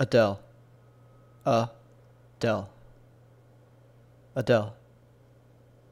Adele. Adele. Adele.